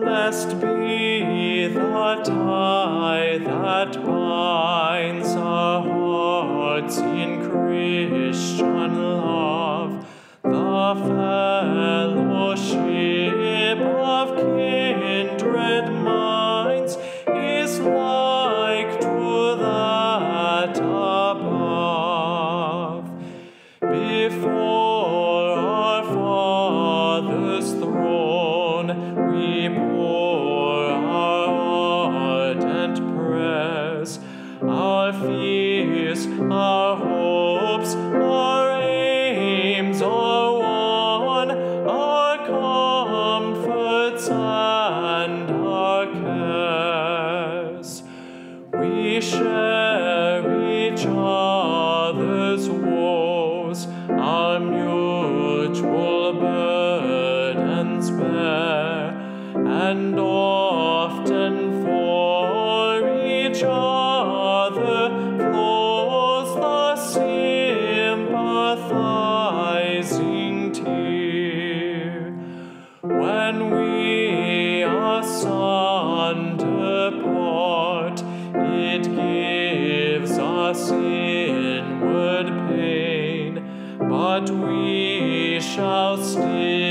Blessed be the tie that binds our hearts in Christian love, the fellowship we pour our prayers, our fears, our hopes, our aims, one, our comforts and our cares. We share each other's woes, our mutual and often for each other flows the sympathizing tear. When we asunder part, it gives us inward pain, but we shall still